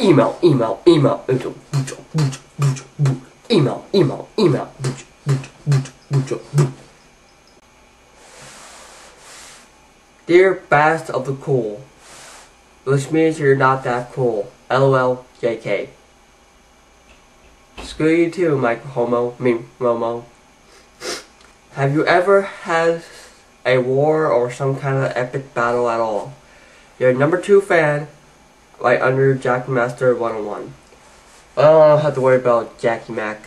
email, email, email, email, email, email, email, Dear best of the cool, which means you're not that cool. LOL, JK. Screw you too, Mike Homo, me, Momo. Have you ever had a war or some kind of epic battle at all? You're a number two fan, right under Jackie Master 101. I don't have to worry about Jackie Mac.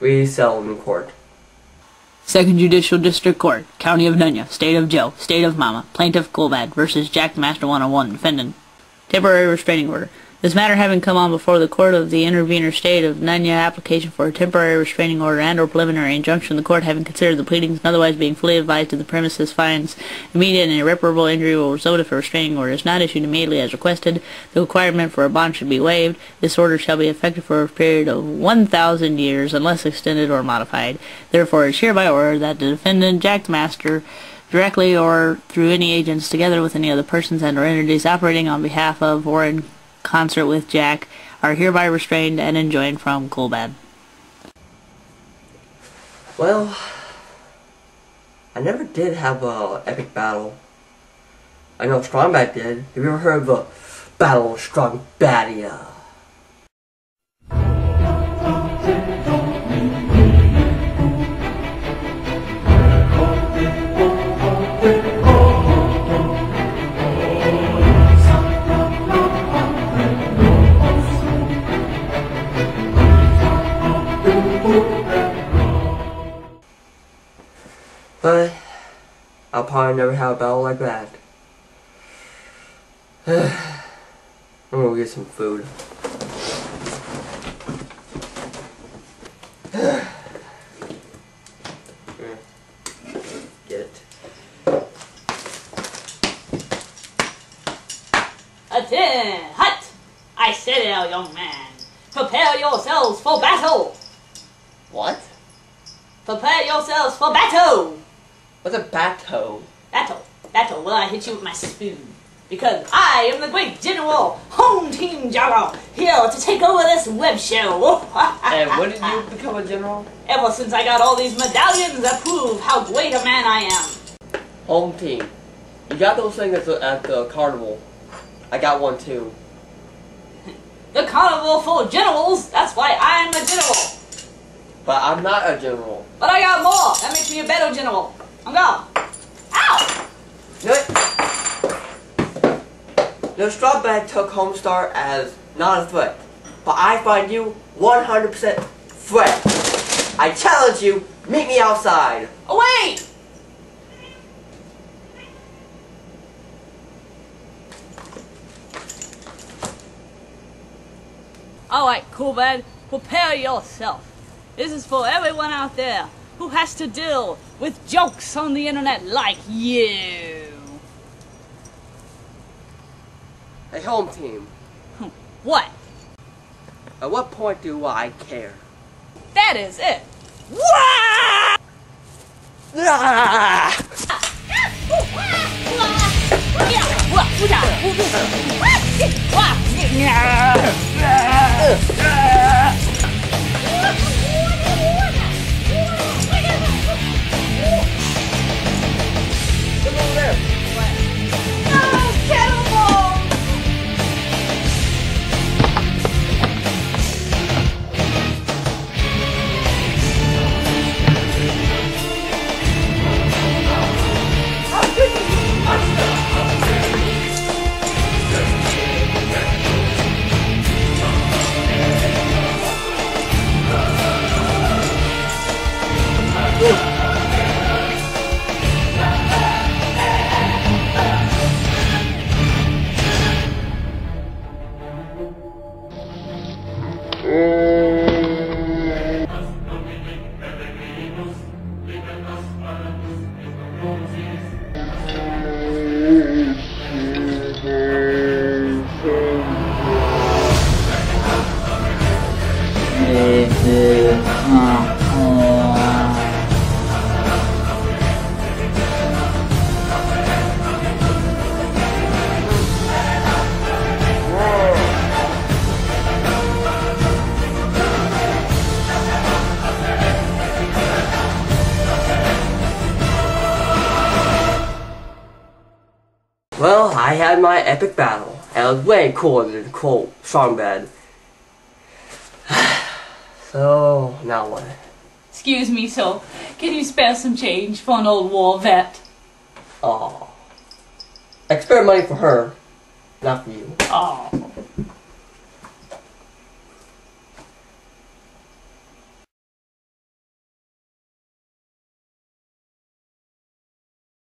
We settle in court. Second Judicial District Court, County of Nunya, State of Joe, State of Mama, Plaintiff Coolbad versus Jack Master 101, Defendant. Temporary restraining order. This matter having come on before the court of the intervener state of Nunya application for a temporary restraining order and or preliminary injunction, the court having considered the pleadings and otherwise being fully advised to the premises finds immediate and irreparable injury will result if a restraining order is not issued immediately as requested. The requirement for a bond should be waived. This order shall be effective for a period of 1,000 years unless extended or modified. Therefore, it is hereby ordered that the defendant, Jack Master, directly or through any agents together with any other persons and or entities operating on behalf of or in concert with Jack are hereby restrained and enjoined from Coolbad. Well, I never did have a epic battle. I know Strongbad did. Have you ever heard of the Battle of Strongbadia? I'll probably never have a battle like that. I'm gonna get some food. Get it. Attend! Hut! I said there, young man. Prepare yourselves for battle! What? Prepare yourselves for battle! What's a battle? Battle. Battle will I hit you with my spoon. Because I am the great general, home team general, here to take over this web show. And when did you become a general? Ever since I got all these medallions that prove how great a man I am. Home team. You got those things at the, at the carnival. I got one too. The carnival full of generals, that's why I'm a general. But I'm not a general. But I got more. That makes me a better general. I'm gone. Ow! Do it. what? straw Strongbad took Homestar as not a threat. But I find you 100% threat. I challenge you, meet me outside. Oh, wait! Alright, cool man. Prepare yourself. This is for everyone out there who has to deal with jokes on the internet like you. A home team. What? At what point do I care? That is it. Wah! Come Well, I had my epic battle, and it was way cooler than the cold so now what? Excuse me, sir. Can you spare some change for an old war vet? Oh. I spare money for her, not for you. Oh.